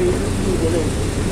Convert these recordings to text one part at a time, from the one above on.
y violencia.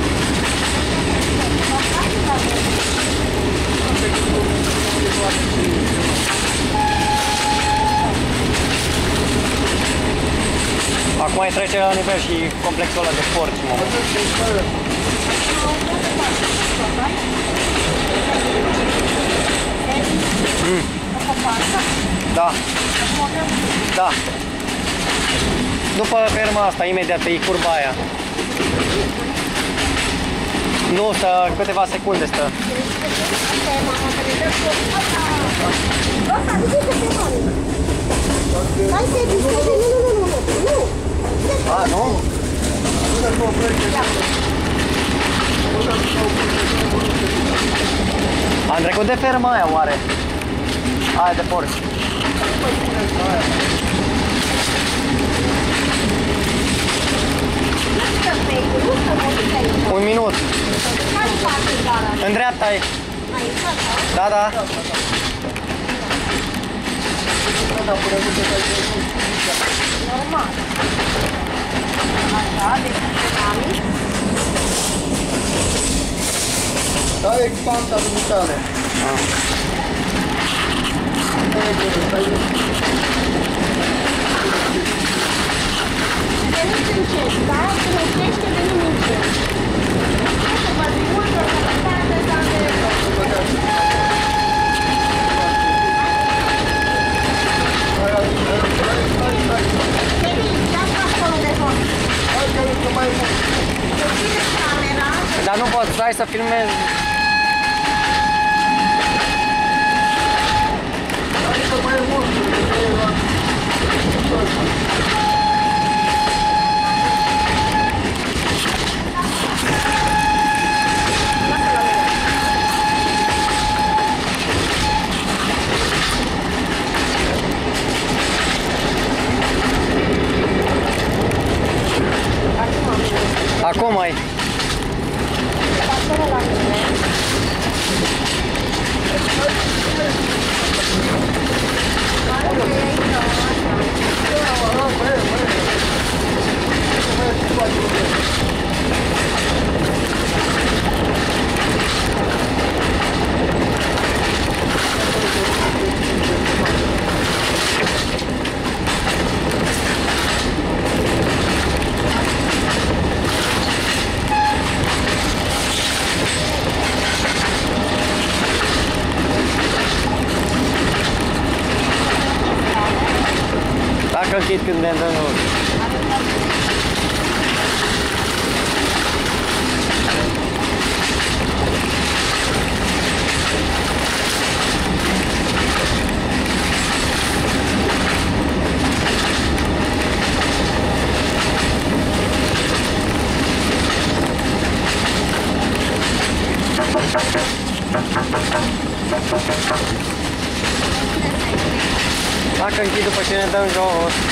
Acum ai trece la nivel și complexul ăla de sport. Mă. Mm. Da. Da. După ferma asta, imediat e curba aia. Nu, stă câteva secunde stă. Hai să nu, nu, nu, nu, nu, nu. A, nu? Am trecut de ferma aia, oare? Aia de porci. Un minut. În dreapta e. Da, da. Normal. Așa, deci dinamic. Da expansa dumitale. Să nu se încet, da? Să nu crește de nimic. Să vă urcă, să vă starte, să Veniți, dați acolo de jos. Deschideți camera. Dar nu pot, stai să filmez. Kit Convention Road. Akan kita pakai datang kau.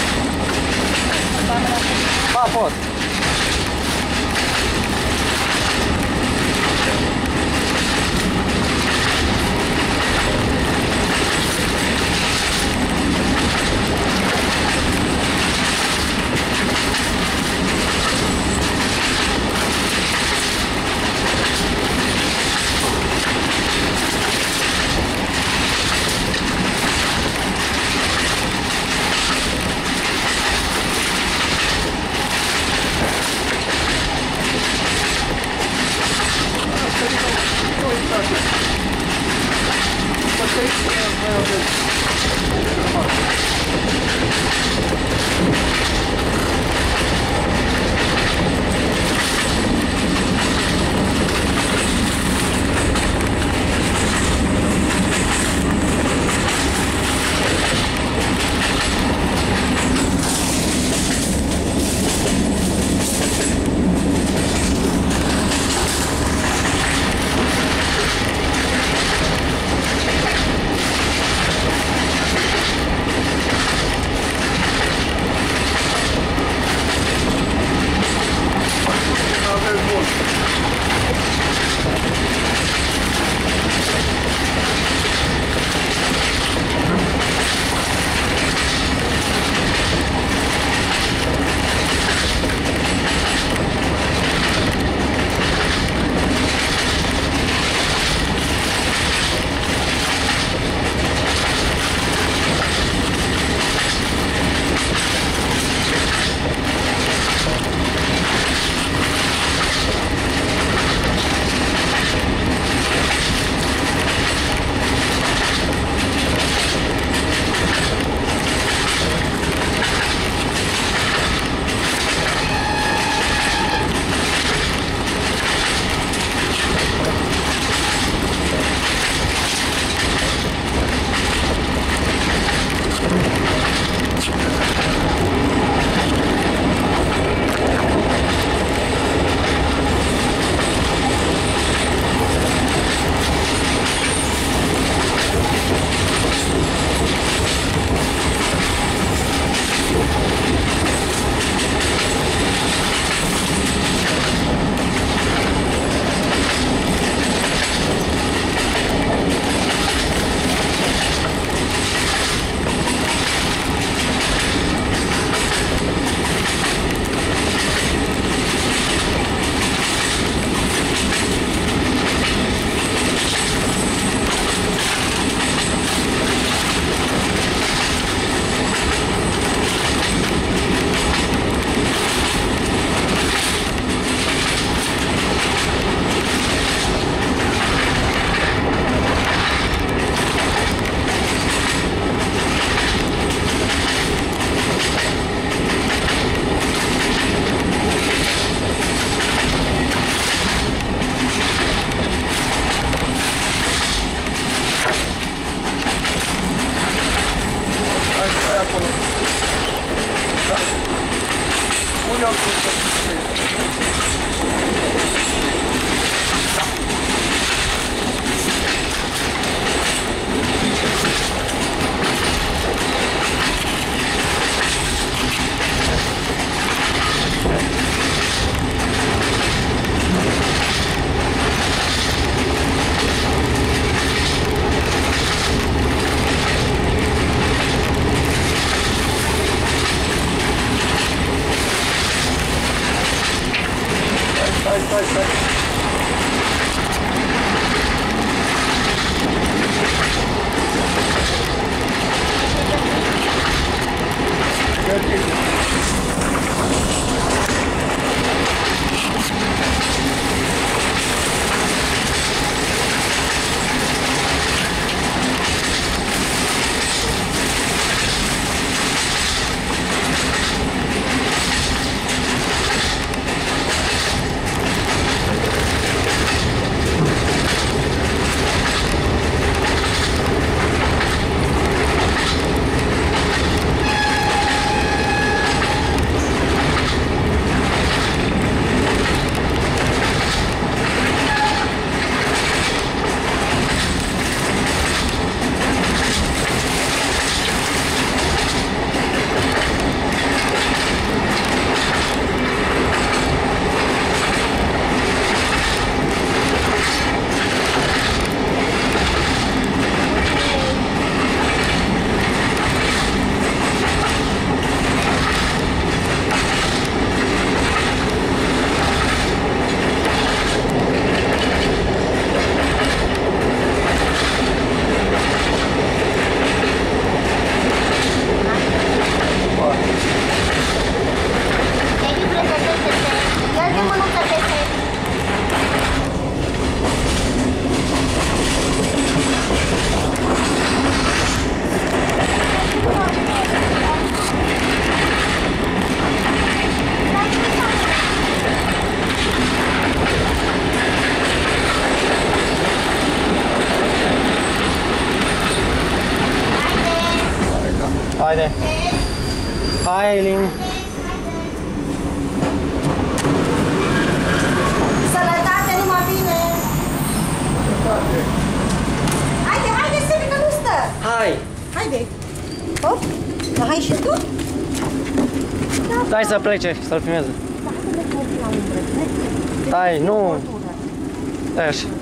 Stai, Haide, haide, Sebi, că nu stă! Hai. Haide! Hop! Da, hai și tu? Dai să plece, să-l filmeze. Hai, nu. Stai așa. Asta